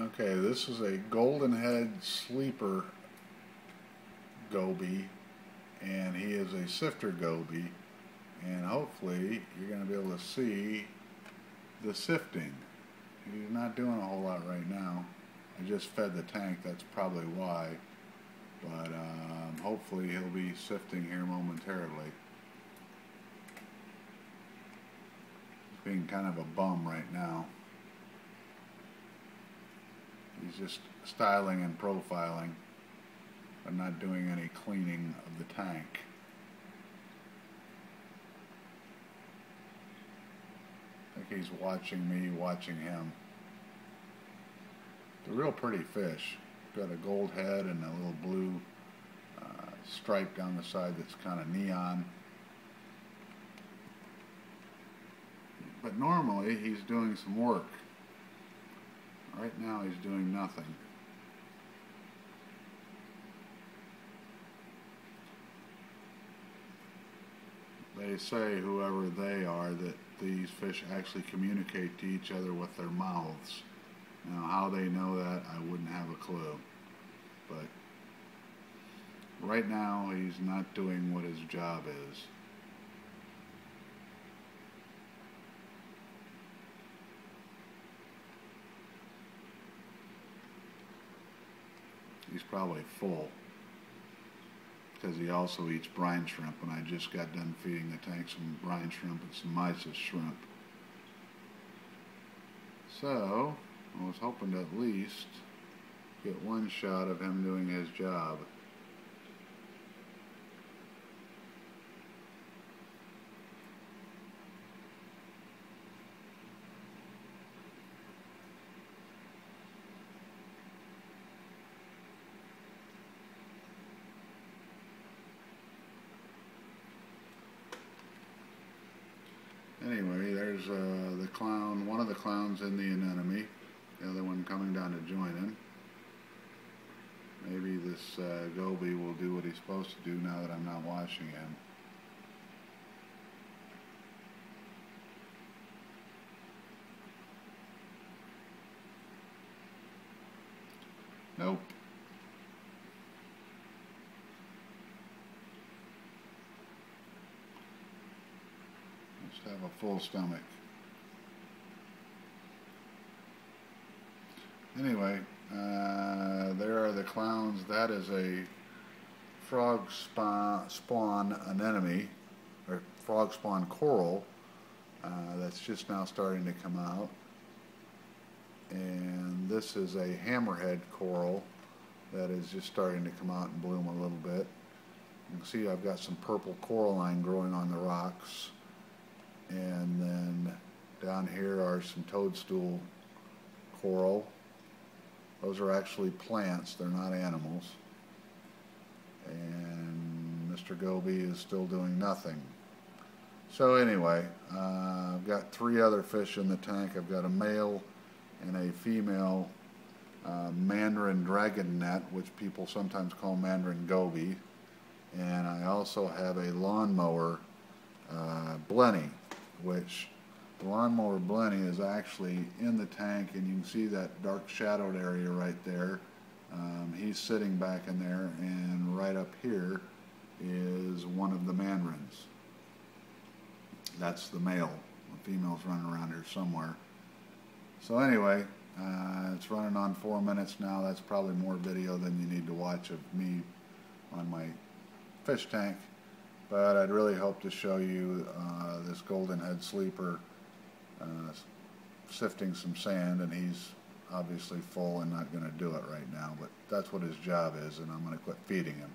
Okay, this is a golden head sleeper goby, and he is a sifter goby, and hopefully you're going to be able to see the sifting. He's not doing a whole lot right now. I just fed the tank, that's probably why, but um, hopefully he'll be sifting here momentarily. He's being kind of a bum right now. Just styling and profiling, but not doing any cleaning of the tank. I think he's watching me, watching him. It's a real pretty fish. Got a gold head and a little blue uh, stripe down the side that's kind of neon. But normally he's doing some work. Right now he's doing nothing. They say, whoever they are, that these fish actually communicate to each other with their mouths. Now, how they know that, I wouldn't have a clue. But right now, he's not doing what his job is. He's probably full because he also eats brine shrimp and I just got done feeding the tank some brine shrimp and some mysis shrimp. So, I was hoping to at least get one shot of him doing his job. Anyway, there's uh, the clown, one of the clowns in the anemone, the other one coming down to join him. Maybe this uh, goby will do what he's supposed to do now that I'm not watching him. Nope. Just have a full stomach. Anyway, uh, there are the clowns. That is a frog spawn, spawn anemone, or frog spawn coral, uh, that's just now starting to come out. And this is a hammerhead coral that is just starting to come out and bloom a little bit. You can see I've got some purple coralline growing on the rocks. And then down here are some toadstool coral. Those are actually plants, they're not animals. And Mr. Goby is still doing nothing. So anyway, uh, I've got three other fish in the tank. I've got a male and a female uh, mandarin dragonet, which people sometimes call mandarin goby. And I also have a lawnmower uh, blenny which lawnmower blenny is actually in the tank and you can see that dark shadowed area right there. Um, he's sitting back in there and right up here is one of the mandarins. That's the male. The female's running around here somewhere. So anyway, uh, it's running on four minutes now. That's probably more video than you need to watch of me on my fish tank. But I'd really hope to show you uh, this golden head sleeper uh, sifting some sand and he's obviously full and not going to do it right now, but that's what his job is and I'm going to quit feeding him.